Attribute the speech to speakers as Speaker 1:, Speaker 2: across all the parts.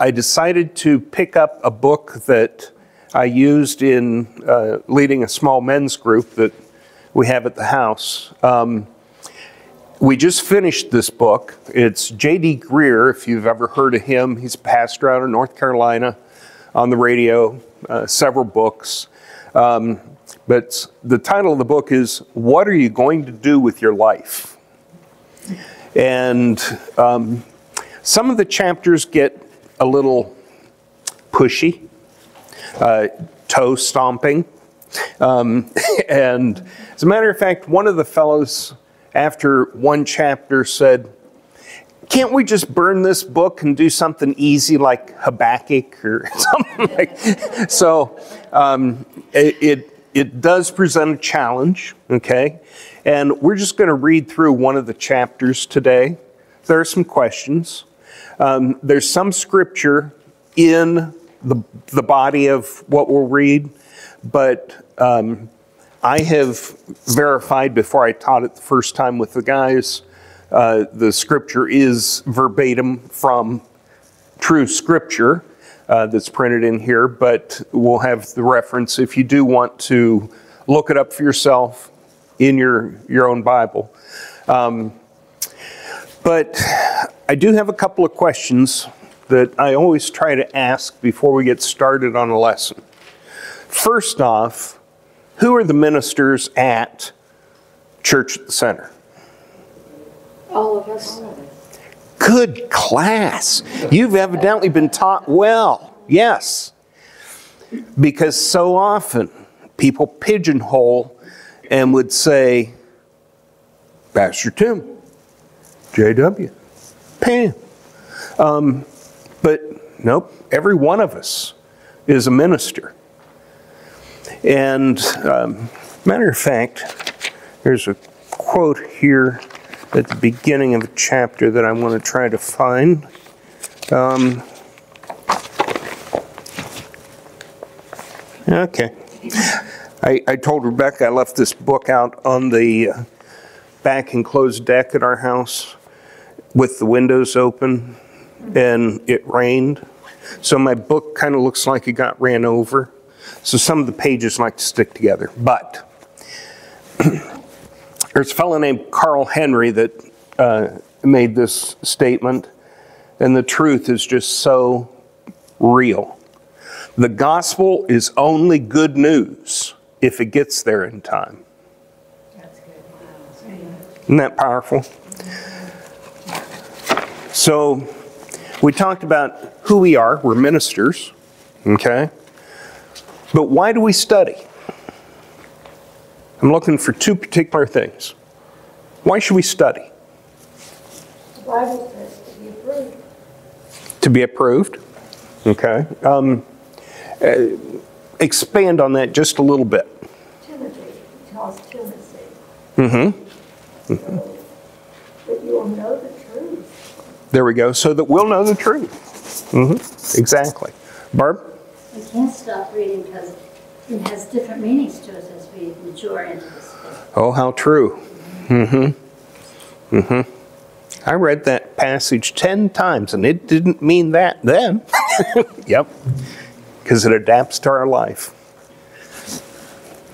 Speaker 1: I decided to pick up a book that I used in uh, leading a small men's group that we have at the house. Um, we just finished this book. It's J.D. Greear, if you've ever heard of him. He's a pastor out of North Carolina on the radio, uh, several books. Um, but the title of the book is What Are You Going to Do with Your Life? And um, some of the chapters get a little pushy, uh, toe stomping. Um, and as a matter of fact, one of the fellows, after one chapter, said, can't we just burn this book and do something easy like Habakkuk or something like so um, it, it, it does present a challenge okay? And we're just going to read through one of the chapters today. There are some questions um, there's some scripture in the, the body of what we'll read but um, I have verified before I taught it the first time with the guys. Uh, the scripture is verbatim from true scripture uh, that's printed in here, but we'll have the reference if you do want to look it up for yourself in your, your own Bible. Um, but I do have a couple of questions that I always try to ask before we get started on a lesson. First off, who are the ministers at Church at the Center?
Speaker 2: All of us.
Speaker 1: Good class. You've evidently been taught well. Yes. Because so often people pigeonhole and would say, Pastor Tim, JW, Pam. Um, but nope, every one of us is a minister. And um, matter of fact, there's a quote here at the beginning of a chapter that I want to try to find. Um, okay. I, I told Rebecca I left this book out on the uh, back enclosed deck at our house with the windows open, and it rained. So my book kind of looks like it got ran over. So some of the pages like to stick together. But there's a fellow named Carl Henry that uh, made this statement, and the truth is just so real. The gospel is only good news if it gets there in time. Isn't that powerful? So, we talked about who we are. We're ministers, okay? But why do we study? I'm looking for two particular things. Why should we study?
Speaker 2: The Bible says to be approved.
Speaker 1: To be approved. Okay. Um, uh, expand on that just a little bit.
Speaker 2: Timothy, he tells Timothy.
Speaker 1: Mm-hmm.
Speaker 2: So that you will know the.
Speaker 1: There we go. So that we'll know the truth. Mm-hmm. Exactly. Barb?
Speaker 3: We can't stop reading because it has different meanings to us as we mature into this faith.
Speaker 1: Oh, how true. Mm-hmm. Mm-hmm. I read that passage 10 times and it didn't mean that then. yep. Because it adapts to our life.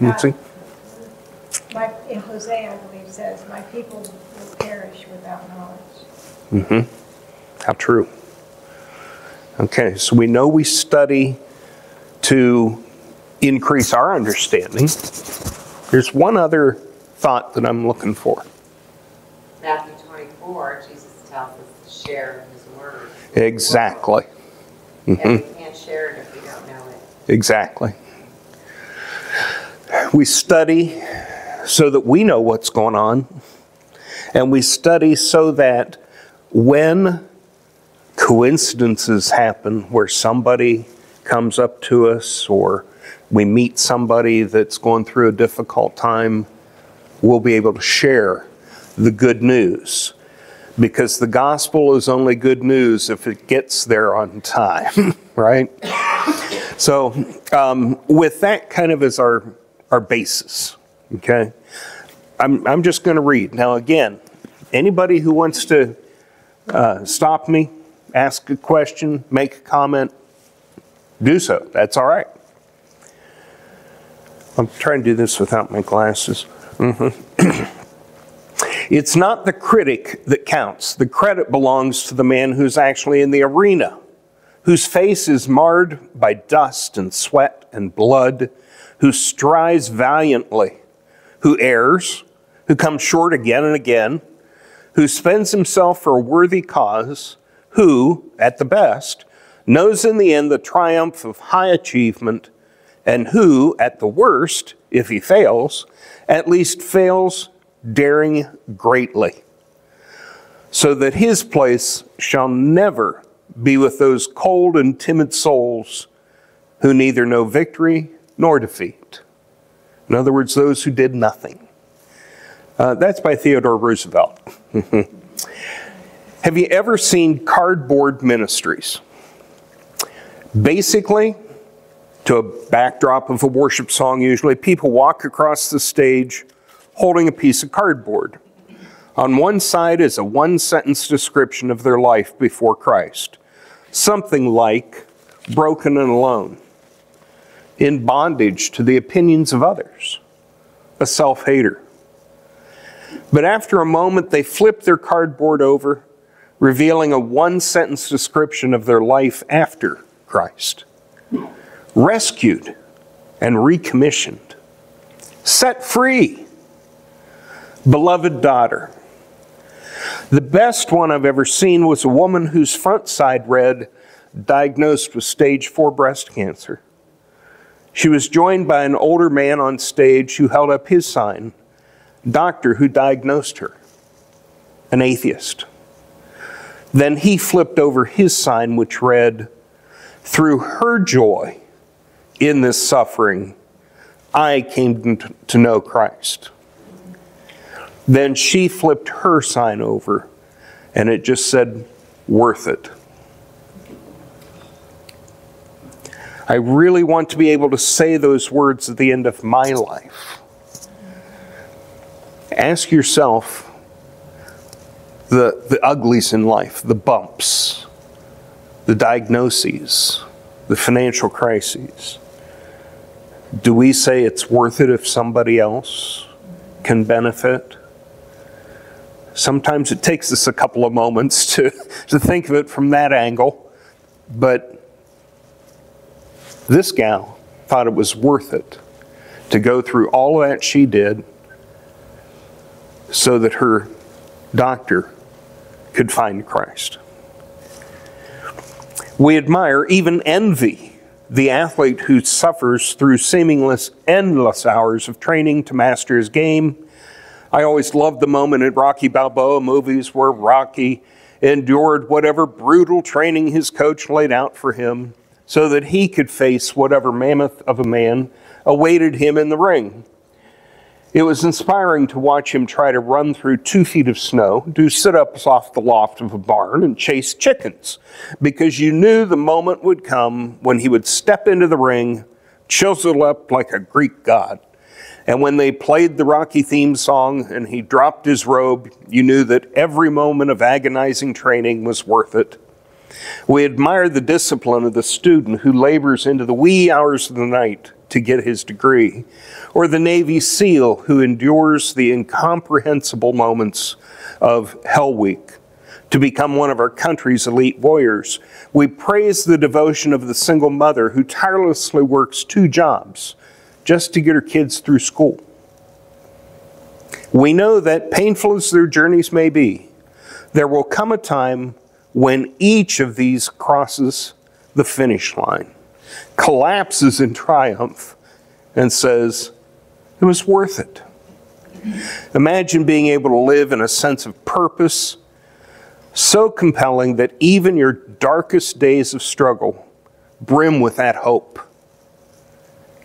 Speaker 1: Nancy?
Speaker 2: My, in Hosea, I believe, says, My people will perish without knowledge.
Speaker 1: Mm-hmm. How true. Okay, so we know we study to increase our understanding. There's one other thought that I'm looking for.
Speaker 4: Matthew 24, Jesus tells us to share his word.
Speaker 1: Exactly.
Speaker 4: And
Speaker 1: Mhm.
Speaker 4: we can't share it if we don't know it.
Speaker 1: Exactly. We study so that we know what's going on, and we study so that when coincidences happen where somebody comes up to us or we meet somebody that's going through a difficult time, we'll be able to share the good news. Because the gospel is only good news if it gets there on time, right? So, um, with that kind of as our, our basis, okay? I'm, I'm just going to read. Now, again, anybody who wants to uh, stop me, ask a question, make a comment, do so. That's all right. I'm trying to do this without my glasses. Mhm. it's not the critic that counts. The credit belongs to the man who's actually in the arena, whose face is marred by dust and sweat and blood, who strives valiantly, who errs, who comes short again and again, who spends himself for a worthy cause, who, at the best, knows in the end the triumph of high achievement, and who, at the worst, if he fails, at least fails daring greatly, so that his place shall never be with those cold and timid souls who neither know victory nor defeat. In other words, those who did nothing. Uh, that's by Theodore Roosevelt. Have you ever seen cardboard ministries? Basically, to a backdrop of a worship song, usually, people walk across the stage holding a piece of cardboard. On one side is a one sentence description of their life before Christ, something like broken and alone, in bondage to the opinions of others, a self hater. But after a moment, they flip their cardboard over, revealing a one sentence description of their life after Christ. Rescued and recommissioned, set free, beloved daughter. The best one I've ever seen was a woman whose front side read, diagnosed with stage four breast cancer. She was joined by an older man on stage who held up his sign, doctor who diagnosed her, an atheist. Then he flipped over his sign, which read, Through her joy in this suffering, I came to know Christ. Then she flipped her sign over, and it just said, Worth it. I really want to be able to say those words at the end of my life. Ask yourself the, the uglies in life, the bumps, the diagnoses, the financial crises. Do we say it's worth it if somebody else can benefit? Sometimes it takes us a couple of moments to, to think of it from that angle, but this gal thought it was worth it to go through all that she did so that her doctor could find Christ. We admire, even envy, the athlete who suffers through seamless, endless hours of training to master his game. I always loved the moment in Rocky Balboa movies where Rocky endured whatever brutal training his coach laid out for him so that he could face whatever mammoth of a man awaited him in the ring. It was inspiring to watch him try to run through two feet of snow, do sit ups off the loft of a barn, and chase chickens, because you knew the moment would come when he would step into the ring, chisel up like a Greek god. And when they played the Rocky theme song and he dropped his robe, you knew that every moment of agonizing training was worth it. We admire the discipline of the student who labors into the wee hours of the night to get his degree, or the Navy SEAL who endures the incomprehensible moments of Hell Week to become one of our country's elite warriors. We praise the devotion of the single mother who tirelessly works two jobs just to get her kids through school. We know that painful as their journeys may be, there will come a time when each of these crosses the finish line collapses in triumph and says, It was worth it. Imagine being able to live in a sense of purpose so compelling that even your darkest days of struggle brim with that hope.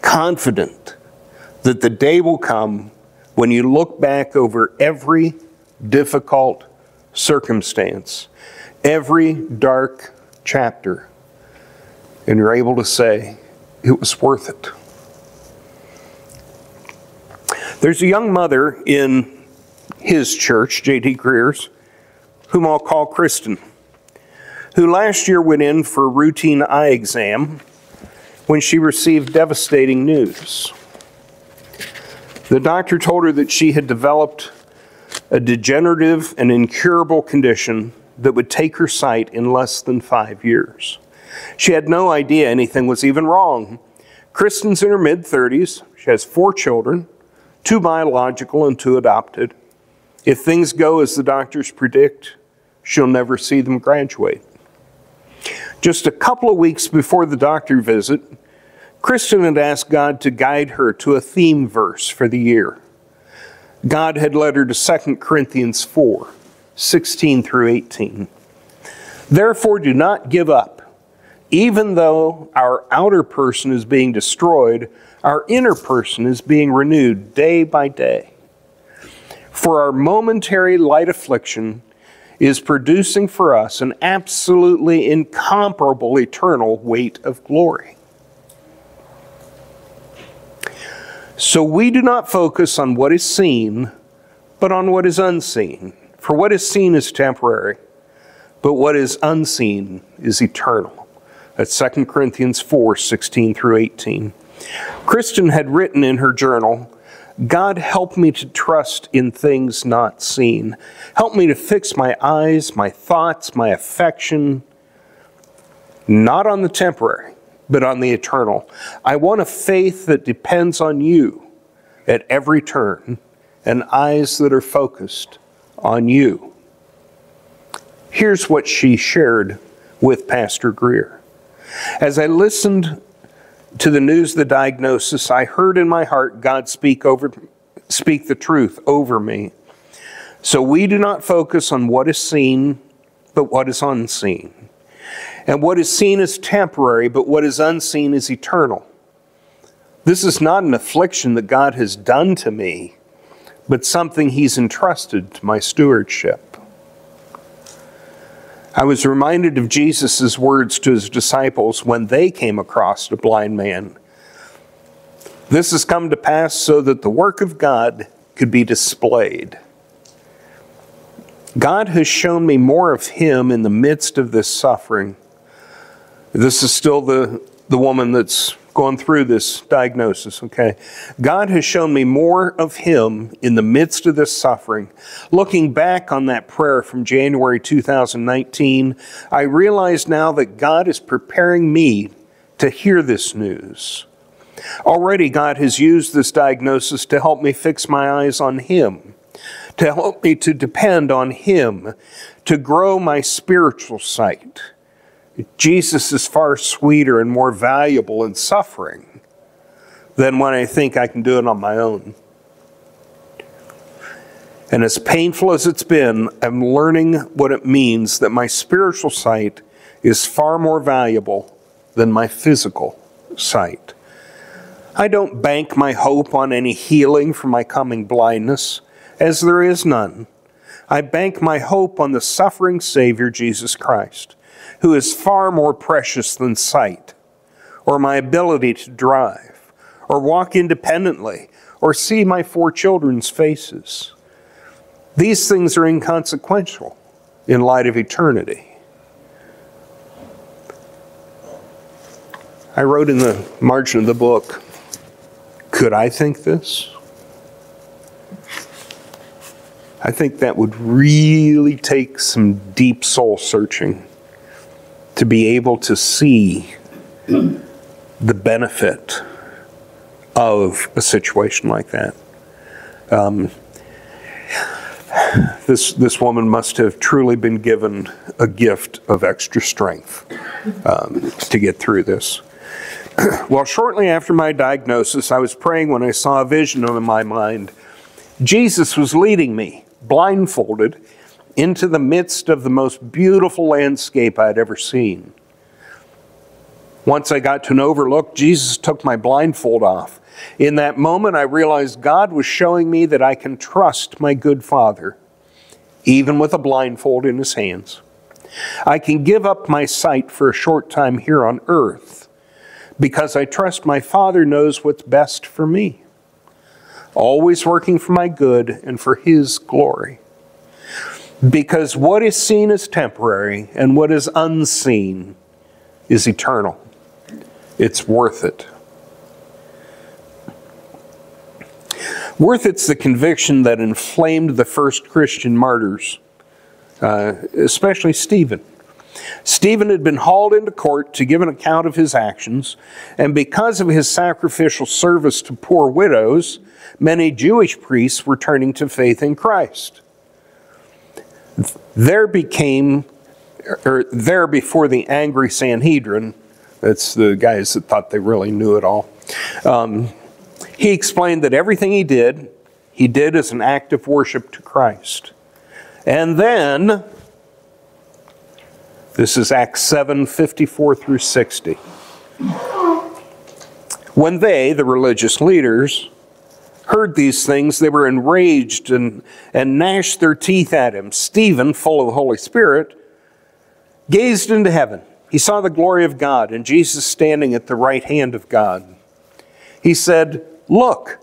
Speaker 1: Confident that the day will come when you look back over every difficult circumstance, every dark chapter, and you're able to say, it was worth it. There's a young mother in his church, J.D. Greear's, whom I'll call Kristen. who last year went in for a routine eye exam when she received devastating news. The doctor told her that she had developed a degenerative and incurable condition that would take her sight in less than five years. She had no idea anything was even wrong. Kristen's in her mid 30s. She has four children, two biological and two adopted. If things go as the doctors predict, she'll never see them graduate. Just a couple of weeks before the doctor visit, Kristen had asked God to guide her to a theme verse for the year. God had led her to 2 Corinthians 4 16 through 18. Therefore, do not give up. Even though our outer person is being destroyed, our inner person is being renewed day by day. For our momentary light affliction is producing for us an absolutely incomparable eternal weight of glory. So we do not focus on what is seen, but on what is unseen. For what is seen is temporary, but what is unseen is eternal. That's 2 Corinthians 4 16 through 18. Kristen had written in her journal, God help me to trust in things not seen. Help me to fix my eyes, my thoughts, my affection, not on the temporary, but on the eternal. I want a faith that depends on you at every turn and eyes that are focused on you. Here's what she shared with Pastor Greear. As I listened to the news the diagnosis, I heard in my heart God speak over speak the truth over me. So we do not focus on what is seen, but what is unseen. And what is seen is temporary, but what is unseen is eternal. This is not an affliction that God has done to me, but something He's entrusted to my stewardship. I was reminded of Jesus' words to his disciples when they came across a blind man. This has come to pass so that the work of God could be displayed. God has shown me more of Him in the midst of this suffering. This is still the, the woman that's going through this diagnosis, okay? God has shown me more of Him in the midst of this suffering. Looking back on that prayer from January 2019, I realize now that God is preparing me to hear this news. Already, God has used this diagnosis to help me fix my eyes on Him, to help me to depend on Him, to grow my spiritual sight Jesus is far sweeter and more valuable in suffering than when I think I can do it on my own. And as painful as it's been, I'm learning what it means that my spiritual sight is far more valuable than my physical sight. I don't bank my hope on any healing from my coming blindness, as there is none. I bank my hope on the suffering Savior, Jesus Christ who is far more precious than sight, or my ability to drive, or walk independently, or see my four children's faces. These things are inconsequential in light of eternity. I wrote in the margin of the book, could I think this? I think that would really take some deep soul searching to be able to see the benefit of a situation like that. Um, this this woman must have truly been given a gift of extra strength um, to get through this. well, shortly after my diagnosis, I was praying when I saw a vision in my mind. Jesus was leading me, blindfolded, into the midst of the most beautiful landscape I'd ever seen. Once I got to an overlook, Jesus took my blindfold off. In that moment, I realized God was showing me that I can trust my good Father, even with a blindfold in his hands. I can give up my sight for a short time here on earth because I trust my Father knows what's best for me, always working for my good and for his glory. Because what is seen is temporary, and what is unseen is eternal. It's worth it. Worth it's the conviction that inflamed the first Christian martyrs, uh, especially Stephen. Stephen had been hauled into court to give an account of his actions, and because of his sacrificial service to poor widows, many Jewish priests were turning to faith in Christ. There became, or there before the angry Sanhedrin, that's the guys that thought they really knew it all. Um, he explained that everything he did, he did as an act of worship to Christ. And then, this is Acts 7 54 through 60. When they, the religious leaders, heard these things, they were enraged and, and gnashed their teeth at him. Stephen, full of the Holy Spirit, gazed into heaven. He saw the glory of God and Jesus standing at the right hand of God. He said, Look,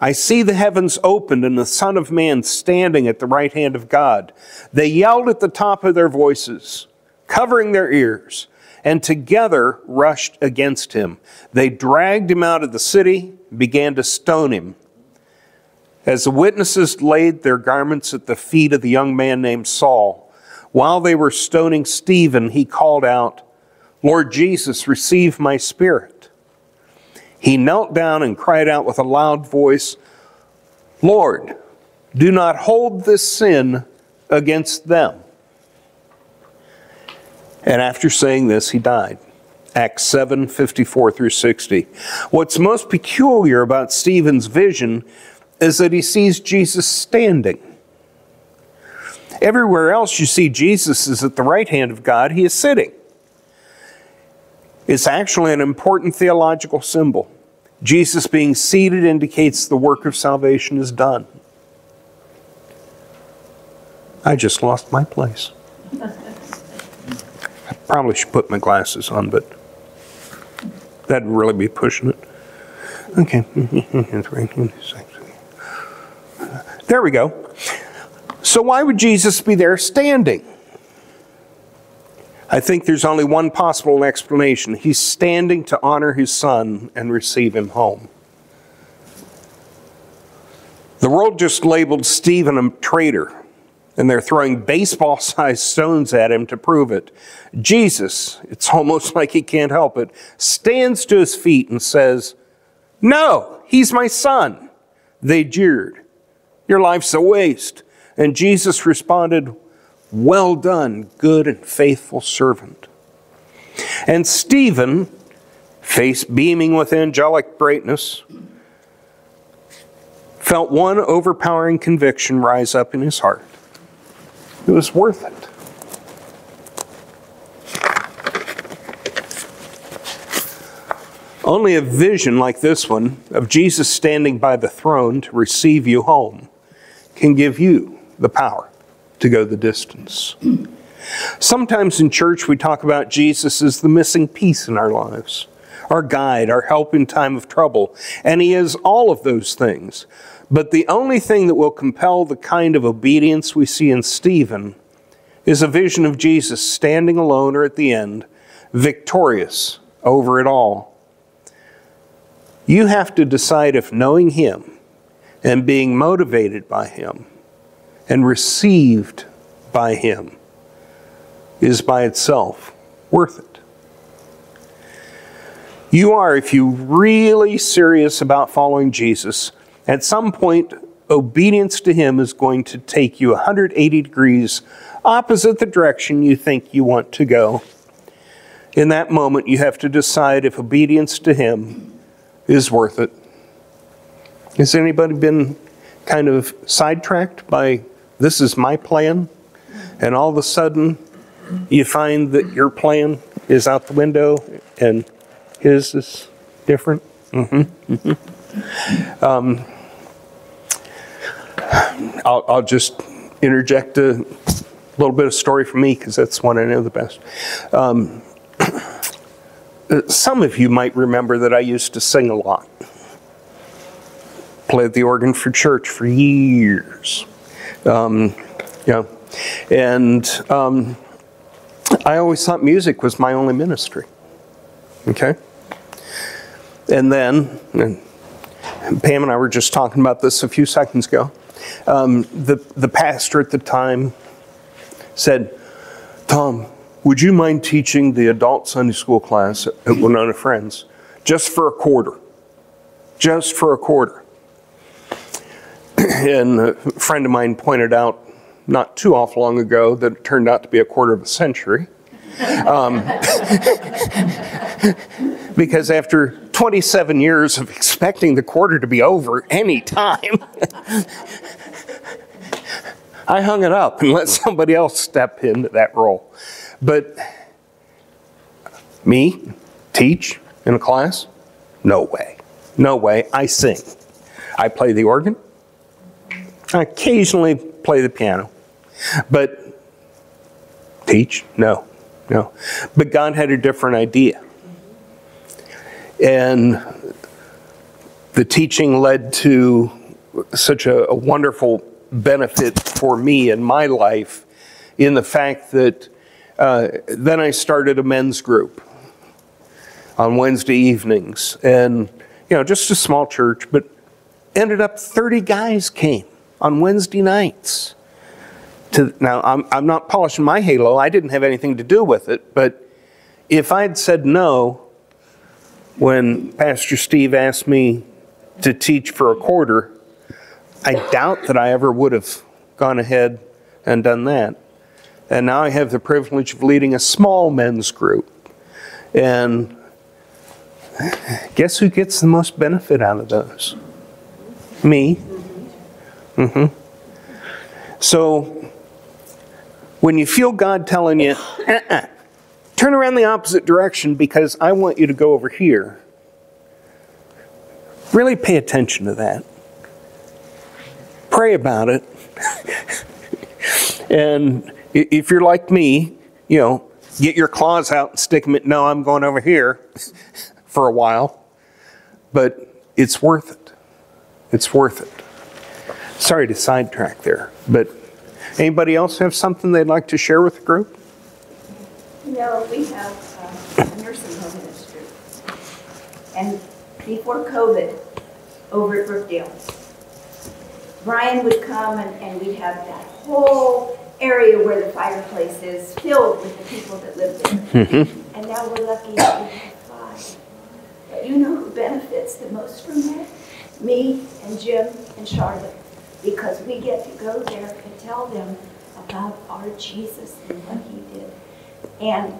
Speaker 1: I see the heavens opened and the Son of Man standing at the right hand of God. They yelled at the top of their voices, covering their ears, and together rushed against him. They dragged him out of the city, began to stone him. As the witnesses laid their garments at the feet of the young man named Saul, while they were stoning Stephen, he called out, Lord Jesus, receive my spirit. He knelt down and cried out with a loud voice, Lord, do not hold this sin against them. And after saying this, he died. Acts 7 54 through 60. What's most peculiar about Stephen's vision is that he sees Jesus standing. Everywhere else you see Jesus is at the right hand of God, he is sitting. It's actually an important theological symbol. Jesus being seated indicates the work of salvation is done. I just lost my place. I probably should put my glasses on, but that'd really be pushing it. Okay. There we go. So, why would Jesus be there standing? I think there's only one possible explanation. He's standing to honor his son and receive him home. The world just labeled Stephen a traitor, and they're throwing baseball sized stones at him to prove it. Jesus, it's almost like he can't help it, stands to his feet and says, No, he's my son. They jeered. Your life's a waste. And Jesus responded, well done, good and faithful servant. And Stephen, face beaming with angelic brightness, felt one overpowering conviction rise up in his heart. It was worth it. Only a vision like this one of Jesus standing by the throne to receive you home can give you the power to go the distance. Sometimes in church, we talk about Jesus as the missing piece in our lives, our guide, our help in time of trouble, and He is all of those things. But the only thing that will compel the kind of obedience we see in Stephen is a vision of Jesus standing alone or at the end, victorious over it all. You have to decide if knowing Him and being motivated by Him and received by Him is by itself worth it. You are, if you're really serious about following Jesus, at some point, obedience to Him is going to take you 180 degrees opposite the direction you think you want to go. In that moment, you have to decide if obedience to Him is worth it. Has anybody been kind of sidetracked by this is my plan, and all of a sudden you find that your plan is out the window and his is different. Mm-hmm. Mm-hmm. Um, I'll, I'll just interject a little bit of story from me because that's one I know the best. Um, some of you might remember that I used to sing a lot. Played the organ for church for years. Um, know, And um, I always thought music was my only ministry. Okay? And then, and Pam and I were just talking about this a few seconds ago. Um, the, the pastor at the time said, Tom, would you mind teaching the adult Sunday school class at Winona Friends just for a quarter? Just for a quarter. And a friend of mine pointed out not too awful long ago that it turned out to be a quarter of a century. Um, because after 27 years of expecting the quarter to be over any time, I hung it up and let somebody else step into that role. But me, teach in a class? No way. No way. I sing. I play the organ. I occasionally play the piano. But teach? No, no. But God had a different idea. And the teaching led to such a, a wonderful benefit for me in my life in the fact that uh, then I started a men's group on Wednesday evenings. And, you know, just a small church, but ended up 30 guys came on Wednesday nights. To, now, I'm, I'm not polishing my halo. I didn't have anything to do with it. But if I'd said no when Pastor Steve asked me to teach for a quarter, I doubt that I ever would have gone ahead and done that. And now I have the privilege of leading a small men's group. And guess who gets the most benefit out of those? Me. Mm-hmm. So when you feel God telling you, uh-uh, turn around the opposite direction because I want you to go over here, really pay attention to that. Pray about it. and if you're like me, you know, get your claws out and stick them in, no, I'm going over here for a while. But it's worth it. It's worth it. Sorry to sidetrack there, but anybody else have something they'd like to share with the group?
Speaker 5: Know, we have uh, a nursing home ministry. And before COVID, over at Brookdale, Brian would come and, and we'd have that whole area where the fireplace is filled with the people that live there. And now we're lucky that we have five. But you know who benefits the most from that? Me and Jim and Charlotte. Because we get to go there and tell them about our Jesus and what he did. And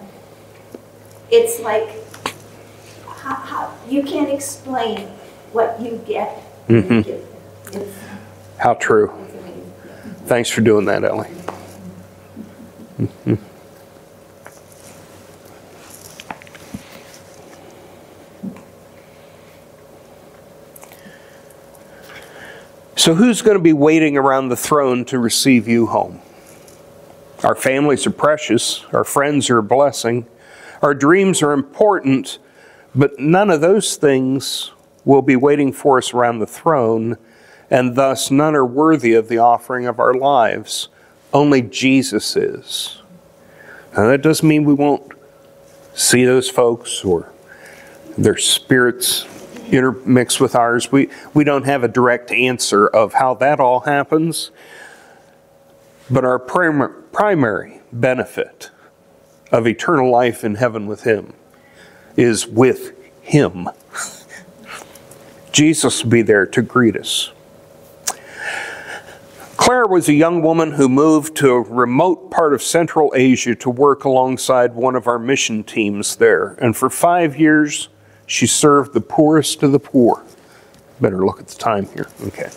Speaker 5: it's like, how, how, you can't explain what you get when you
Speaker 1: Mhm.
Speaker 5: get
Speaker 1: How true. Thanks for doing that, Ellie. Mhm. So, who's going to be waiting around the throne to receive you home? Our families are precious, our friends are a blessing, our dreams are important, but none of those things will be waiting for us around the throne, and thus none are worthy of the offering of our lives. Only Jesus is. Now, that doesn't mean we won't see those folks or their spirits intermix with ours. We, we don't have a direct answer of how that all happens. But our prim- primary benefit of eternal life in heaven with Him is with Him. Jesus will be there to greet us. Claire was a young woman who moved to a remote part of Central Asia to work alongside one of our mission teams there. And for five years, she served the poorest of the poor. Better look at the time here. Okay.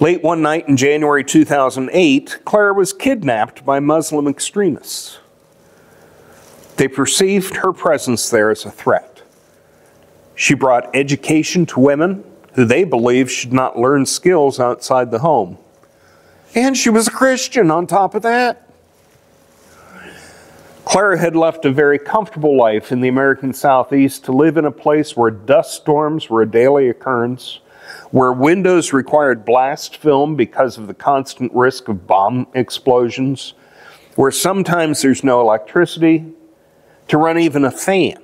Speaker 1: Late one night in January 2008, Claire was kidnapped by Muslim extremists. They perceived her presence there as a threat. She brought education to women who they believed should not learn skills outside the home. And she was a Christian on top of that. Clara had left a very comfortable life in the American Southeast to live in a place where dust storms were a daily occurrence, where windows required blast film because of the constant risk of bomb explosions, where sometimes there's no electricity to run even a fan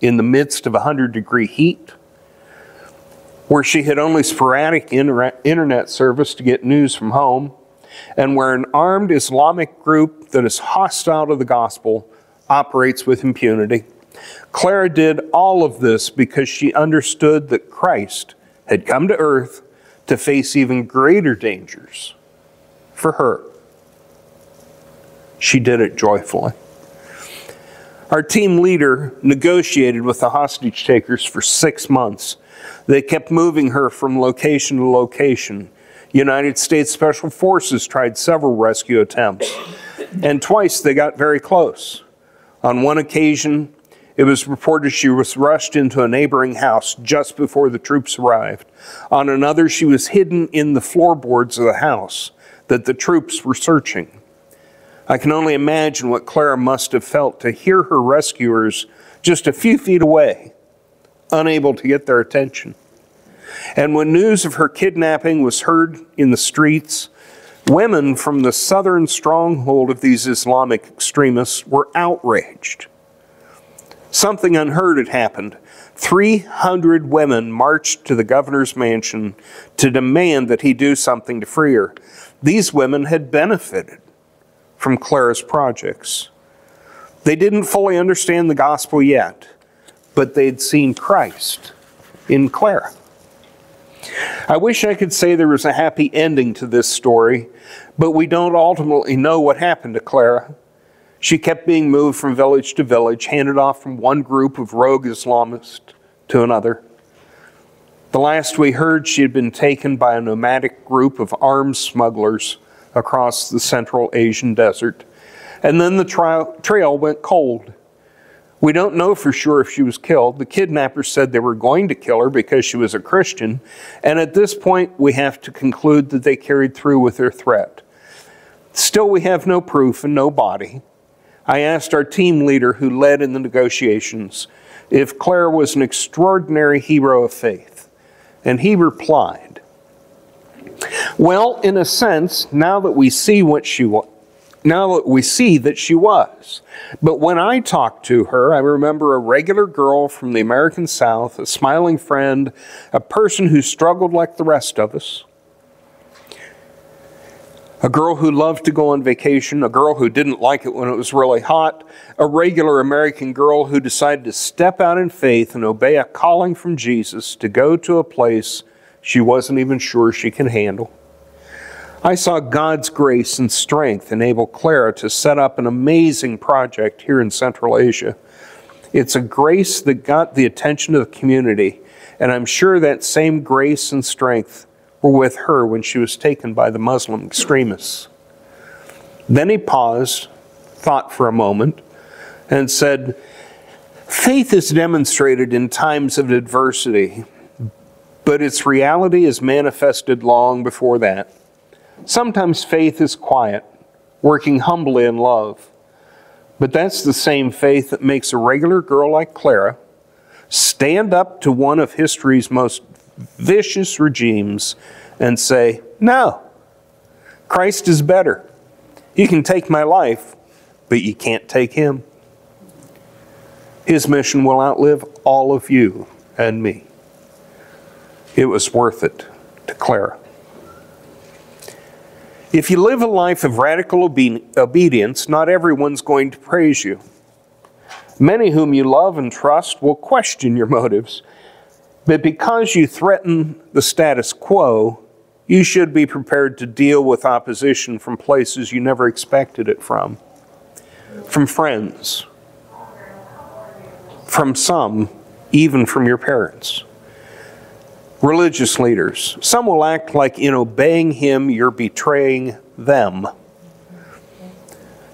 Speaker 1: in the midst of 100 degree heat, where she had only sporadic inter- internet service to get news from home, and where an armed Islamic group that is hostile to the gospel operates with impunity. Clara did all of this because she understood that Christ had come to earth to face even greater dangers for her. She did it joyfully. Our team leader negotiated with the hostage takers for six months. They kept moving her from location to location. United States Special Forces tried several rescue attempts, and twice they got very close. On one occasion, it was reported she was rushed into a neighboring house just before the troops arrived. On another, she was hidden in the floorboards of the house that the troops were searching. I can only imagine what Clara must have felt to hear her rescuers just a few feet away, unable to get their attention. And when news of her kidnapping was heard in the streets, women from the southern stronghold of these Islamic extremists were outraged. Something unheard had happened. 300 women marched to the governor's mansion to demand that he do something to free her. These women had benefited from Clara's projects. They didn't fully understand the gospel yet, but they'd seen Christ in Clara. I wish I could say there was a happy ending to this story, but we don't ultimately know what happened to Clara. She kept being moved from village to village, handed off from one group of rogue Islamists to another. The last we heard, she had been taken by a nomadic group of arms smugglers across the Central Asian desert. And then the tra- trail went cold. We don't know for sure if she was killed. The kidnappers said they were going to kill her because she was a Christian. And at this point, we have to conclude that they carried through with their threat. Still, we have no proof and no body. I asked our team leader who led in the negotiations if Claire was an extraordinary hero of faith. And he replied, Well, in a sense, now that we see what she was, now we see that she was. But when I talked to her, I remember a regular girl from the American South, a smiling friend, a person who struggled like the rest of us, a girl who loved to go on vacation, a girl who didn't like it when it was really hot, a regular American girl who decided to step out in faith and obey a calling from Jesus to go to a place she wasn't even sure she can handle. I saw God's grace and strength enable Clara to set up an amazing project here in Central Asia. It's a grace that got the attention of the community, and I'm sure that same grace and strength were with her when she was taken by the Muslim extremists. Then he paused, thought for a moment, and said, Faith is demonstrated in times of adversity, but its reality is manifested long before that. Sometimes faith is quiet, working humbly in love. But that's the same faith that makes a regular girl like Clara stand up to one of history's most vicious regimes and say, No, Christ is better. You can take my life, but you can't take him. His mission will outlive all of you and me. It was worth it to Clara. If you live a life of radical obe- obedience, not everyone's going to praise you. Many whom you love and trust will question your motives, but because you threaten the status quo, you should be prepared to deal with opposition from places you never expected it from. From friends, from some, even from your parents religious leaders. Some will act like in obeying him, you're betraying them.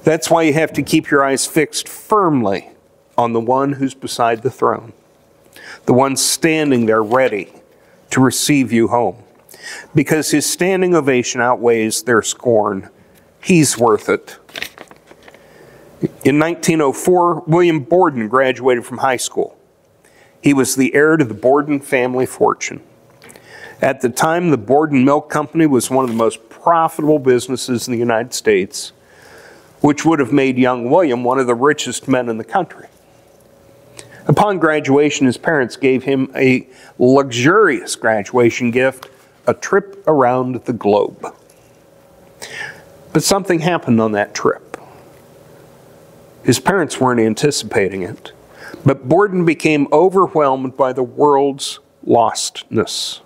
Speaker 1: That's why you have to keep your eyes fixed firmly on the one who's beside the throne, the one standing there ready to receive you home. Because his standing ovation outweighs their scorn. He's worth it. In 1904, William Borden graduated from high school. He was the heir to the Borden family fortune. At the time, the Borden Milk Company was one of the most profitable businesses in the United States, which would have made young William one of the richest men in the country. Upon graduation, his parents gave him a luxurious graduation gift a trip around the globe. But something happened on that trip. His parents weren't anticipating it, but Borden became overwhelmed by the world's lostness.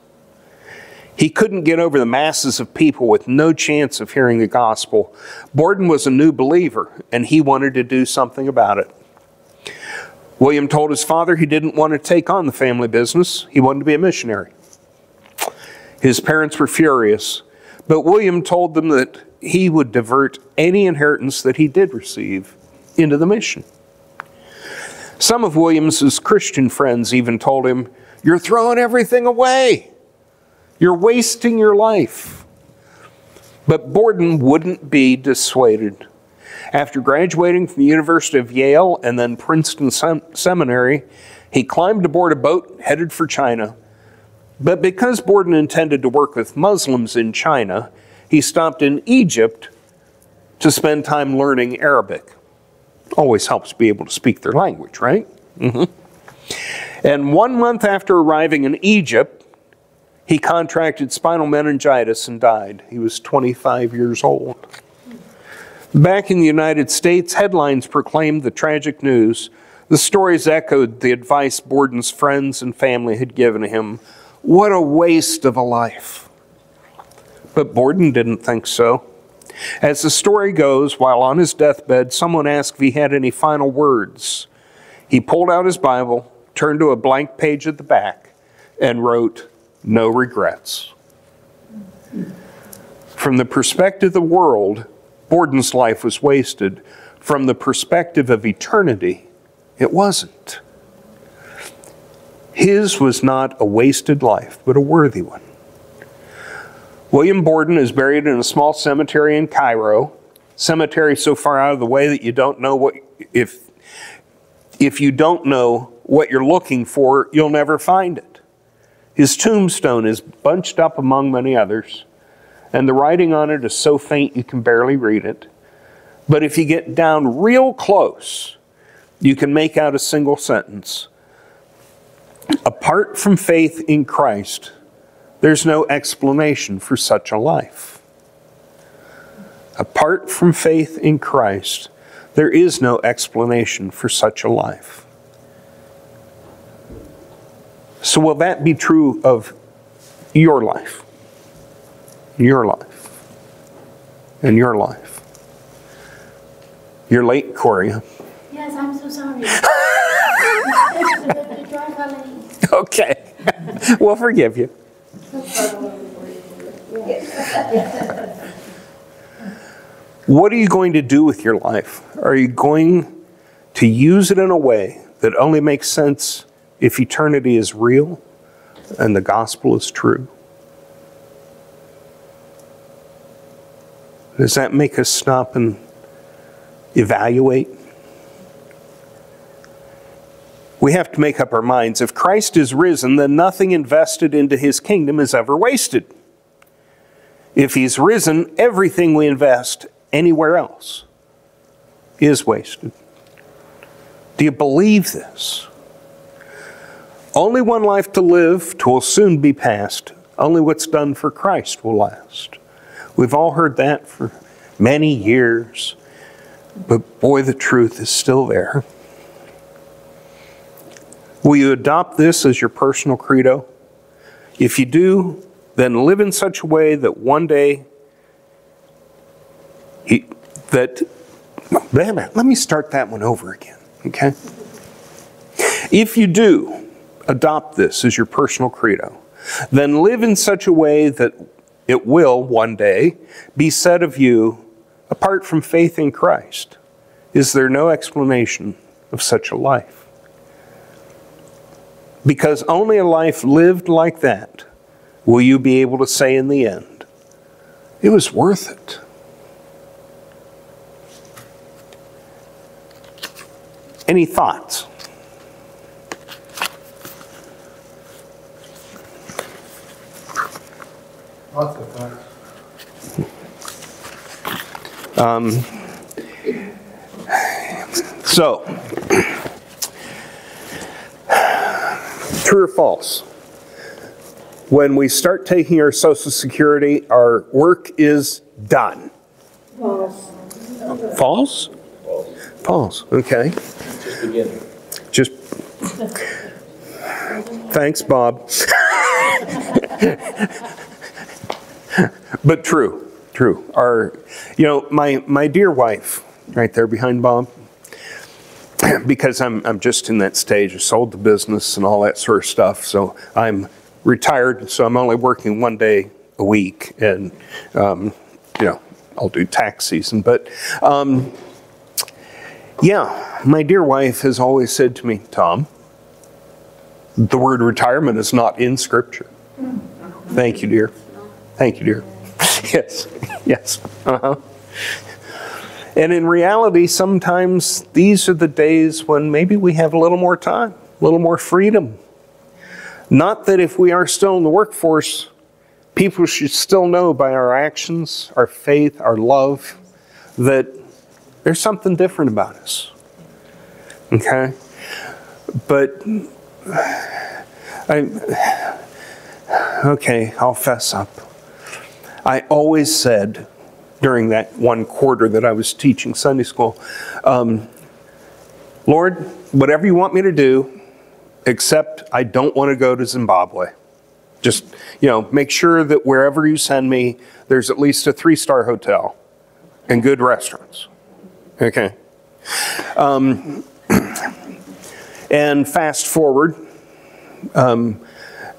Speaker 1: He couldn't get over the masses of people with no chance of hearing the gospel. Borden was a new believer, and he wanted to do something about it. William told his father he didn't want to take on the family business, he wanted to be a missionary. His parents were furious, but William told them that he would divert any inheritance that he did receive into the mission. Some of William's Christian friends even told him, You're throwing everything away. You're wasting your life. But Borden wouldn't be dissuaded. After graduating from the University of Yale and then Princeton Sem- Seminary, he climbed aboard a boat headed for China. But because Borden intended to work with Muslims in China, he stopped in Egypt to spend time learning Arabic. Always helps to be able to speak their language, right? hmm And one month after arriving in Egypt, he contracted spinal meningitis and died. He was 25 years old. Back in the United States, headlines proclaimed the tragic news. The stories echoed the advice Borden's friends and family had given him. What a waste of a life. But Borden didn't think so. As the story goes, while on his deathbed, someone asked if he had any final words. He pulled out his Bible, turned to a blank page at the back, and wrote, No regrets. From the perspective of the world, Borden's life was wasted. From the perspective of eternity, it wasn't. His was not a wasted life, but a worthy one. William Borden is buried in a small cemetery in Cairo. Cemetery so far out of the way that you don't know what if if you don't know what you're looking for, you'll never find it. His tombstone is bunched up among many others, and the writing on it is so faint you can barely read it. But if you get down real close, you can make out a single sentence. Apart from faith in Christ, there's no explanation for such a life. Apart from faith in Christ, there is no explanation for such a life. So, will that be true of your life? Your life. And your life. You're late, Corey.
Speaker 3: Yes, I'm so sorry. The drive are late.
Speaker 1: Okay. we'll forgive you. What are you going to do with your life? Are you going to use it in a way that only makes sense if eternity is real and the gospel is true? Does that make us stop and evaluate? We have to make up our minds. If Christ is risen, then nothing invested into his kingdom is ever wasted. If he's risen, everything we invest anywhere else is wasted. Do you believe this? Only one life to live, twill soon be past. Only what's done for Christ will last. We've all heard that for many years, but boy, the truth is still there. Will you adopt this as your personal credo? If you do, then live in such a way that one day he, that let me start that one over again, okay? If you do adopt this as your personal credo, then live in such a way that it will one day be said of you, apart from faith in Christ, is there no explanation of such a life? Because only a life lived like that will you be able to say in the end, it was worth it. Any thoughts?
Speaker 6: Lots of facts.
Speaker 1: So, true or false? When we start taking our Social Security, our work is done.
Speaker 3: False.
Speaker 1: False? False, okay.
Speaker 6: Just beginning.
Speaker 1: Just, thanks, Bob. But true, true. Our, you know, my, my dear wife, right there behind Bob, because I'm, I'm just in that stage, I sold the business and all that sort of stuff, so I'm retired, so I'm only working one day a week, and, um, you know, I'll do tax season, but, um, yeah, my dear wife has always said to me, Tom, the word retirement is not in Scripture. Thank you, dear. Thank you, dear. Yes, yes. Uh-huh. And in reality, sometimes these are the days when maybe we have a little more time, a little more freedom. Not that if we are still in the workforce, people should still know by our actions, our faith, our love, that there's something different about us. Okay? But I, okay, I'll fess up. I always said during that one quarter that I was teaching Sunday school, um, Lord, whatever you want me to do, except I don't want to go to Zimbabwe. Just, you know, make sure that wherever you send me, there's at least a three star hotel and good restaurants. Okay. Um, and fast forward, um,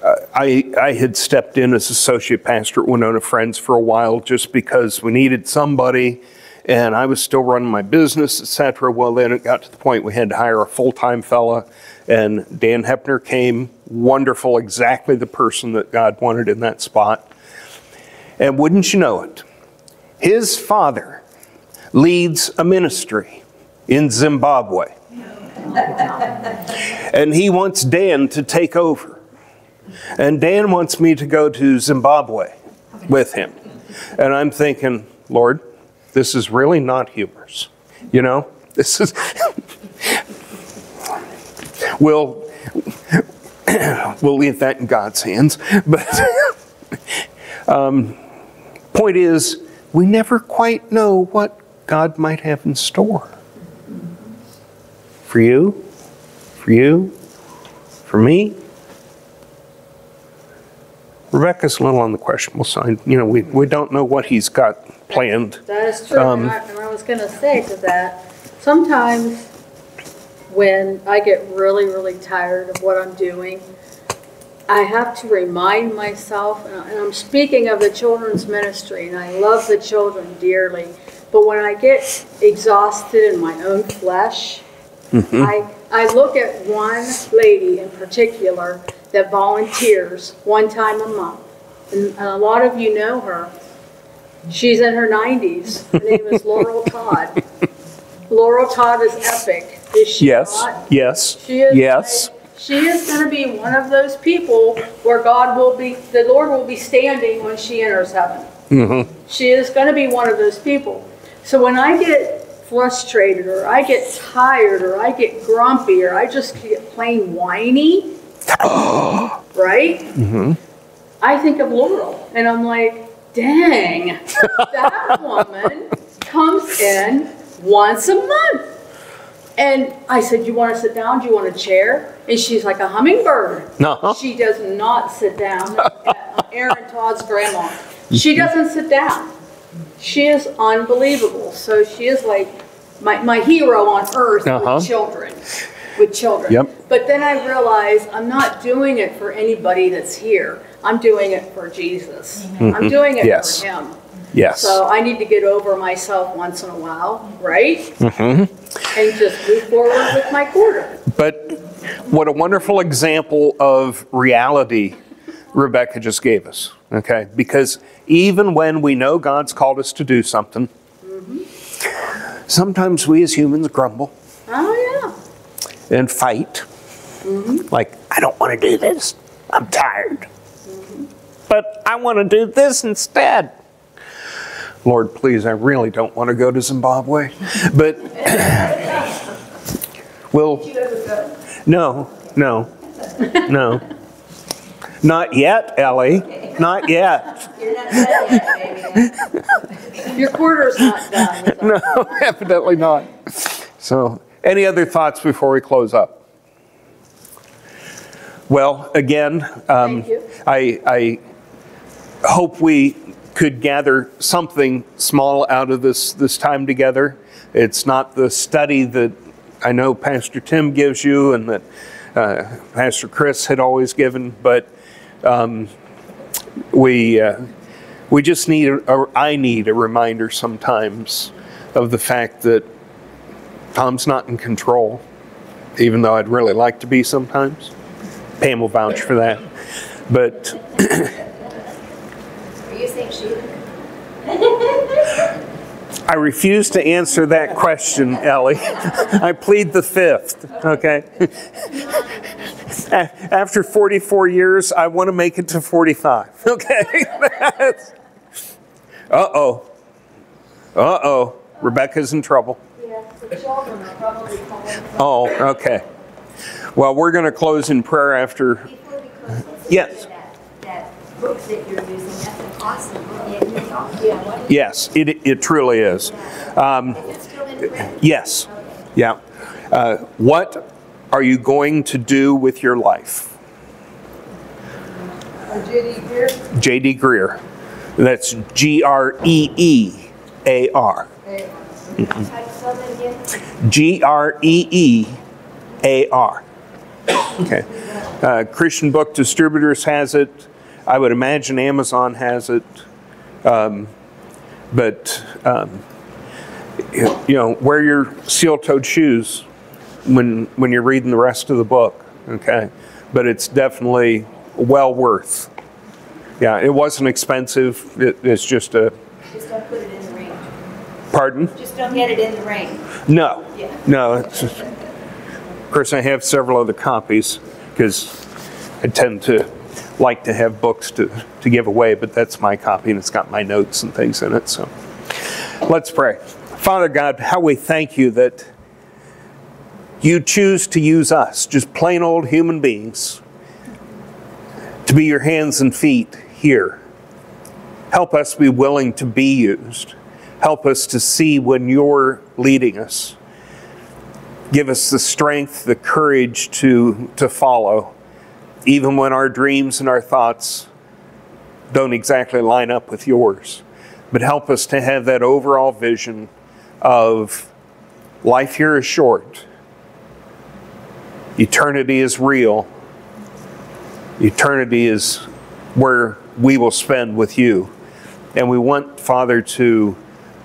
Speaker 1: I, I had stepped in as associate pastor at Winona Friends for a while just because we needed somebody and I was still running my business, etc. Well, then it got to the point we had to hire a full time fella, and Dan Hepner came, wonderful, exactly the person that God wanted in that spot. And wouldn't you know it, his father leads a ministry in Zimbabwe. and he wants Dan to take over. And Dan wants me to go to Zimbabwe with him. And I'm thinking, Lord, this is really not humorous. You know, this is. we'll, we'll leave that in God's hands. But um, point is, we never quite know what God might have in store. For you, for you, for me. Rebecca's a little on the questionable side. You know, we, we don't know what he's got planned.
Speaker 7: That is true,
Speaker 1: Um,
Speaker 7: and I, and I was gonna say to that, sometimes when I get really, really tired of what I'm doing, I have to remind myself, and I'm speaking of the children's ministry, and I love the children dearly, but when I get exhausted in my own flesh, I, I look at one lady in particular that volunteers one time a month, and a lot of you know her. She's in her 90s. Her name is Laurel Todd. Laurel Todd is epic, is she
Speaker 1: Yes,
Speaker 7: not?
Speaker 1: yes,
Speaker 7: She is.
Speaker 1: yes.
Speaker 7: She is going to be one of those people where God will be, the Lord will be standing when she enters heaven.
Speaker 1: Mm-hmm.
Speaker 7: She is going to be one of those people. So when I get frustrated or I get tired or I get grumpy or I just get plain whiny, right? Mhm. I think of Laurel and I'm like, dang, that woman comes in once a month. And I said, You want to sit down? Do you want a chair? And she's like a hummingbird.
Speaker 1: Uh-huh.
Speaker 7: She does not sit down. Aaron Todd's grandma. She doesn't sit down. She is unbelievable. So she is like my, my hero on earth
Speaker 1: Uh-huh.
Speaker 7: with children. With children.
Speaker 1: Yep.
Speaker 7: But then I realized I'm not doing it for anybody that's here. I'm doing it for Jesus. I'm doing it
Speaker 1: Mm-hmm. Yes.
Speaker 7: for him.
Speaker 1: Yes.
Speaker 7: So I need to get over myself once in a while, right?
Speaker 1: Mm-hmm.
Speaker 7: And just move forward with my quarter.
Speaker 1: But what a wonderful example of reality Rebecca just gave us, okay? Because even when we know God's called us to do something, sometimes we as humans grumble and fight. Mm-hmm. Like, I don't want to do this. I'm tired. Mm-hmm. but I want to do this instead. Lord, please, I really don't want to go to Zimbabwe. But we'll,
Speaker 5: Did you ever go?
Speaker 1: no, no, no. Not yet, Ellie. Not yet.
Speaker 5: You're not done yet, baby.
Speaker 7: Your quarter's not done.
Speaker 1: No, evidently not. So, any other thoughts before we close up? Well, again, um, I, I hope we could gather something small out of this, this time together. It's not the study that I know Pastor Tim gives you and that uh, Pastor Chris had always given, but um, we, uh, we just need, a, or I need a reminder sometimes of the fact that Tom's not in control, even though I'd really like to be sometimes. Pam will vouch for that. But
Speaker 5: Or you think she?
Speaker 1: I refuse to answer that question, Ellie. I plead the fifth, okay? After 44 years, I want to make it to 45, okay? That's- Uh-oh. Uh-oh. Rebecca's in trouble. Oh, okay. Well, we're going to close in prayer after.
Speaker 5: Close,
Speaker 1: Yes.
Speaker 5: that, that book that you're using, awesome book. Yeah, you talked- yeah, what-
Speaker 1: Yes, it, it truly is. Um,
Speaker 5: Is it still in print?
Speaker 1: yes, yeah. Uh, what are you going to do with your life?
Speaker 2: J.D. Greear,
Speaker 1: J.D. Greear. That's G R E E A R.
Speaker 5: How
Speaker 1: G R E E A R. Okay. Uh, Christian Book Distributors has it. I would imagine Amazon has it. Um, but, um, you you know, wear your seal toed shoes when, when you're reading the rest of the book. Okay. But it's definitely well worth. Yeah, it wasn't expensive. It, it's just a,
Speaker 5: Just don't put it in the rain.
Speaker 1: Pardon?
Speaker 5: Just don't get it in the rain.
Speaker 1: No,
Speaker 5: Yeah.
Speaker 1: no. It's just, of course, I have several other copies because I tend to like to have books to, to give away, but that's my copy and it's got my notes and things in it. So let's pray. Father God, how we thank you that you choose to use us, just plain old human beings, to be your hands and feet here. Help us be willing to be used. Help us to see when you're leading us. Give us the strength, the courage to, to follow, even when our dreams and our thoughts don't exactly line up with yours. But help us to have that overall vision of life here is short, eternity is real, eternity is where we will spend with you. And we want, Father, to,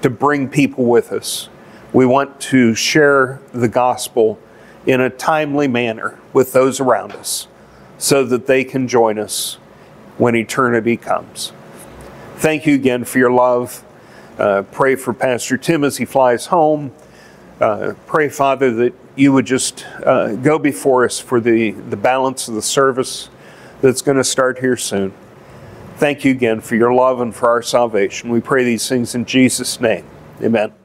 Speaker 1: to bring people with us. We want to share the gospel in a timely manner with those around us so that they can join us when eternity comes. Thank you again for your love. Uh, pray for Pastor Tim as he flies home. Uh, pray, Father, that you would just uh, go before us for the, the balance of the service that's going to start here soon. Thank you again for your love and for our salvation. We pray these things in Jesus' name. Amen.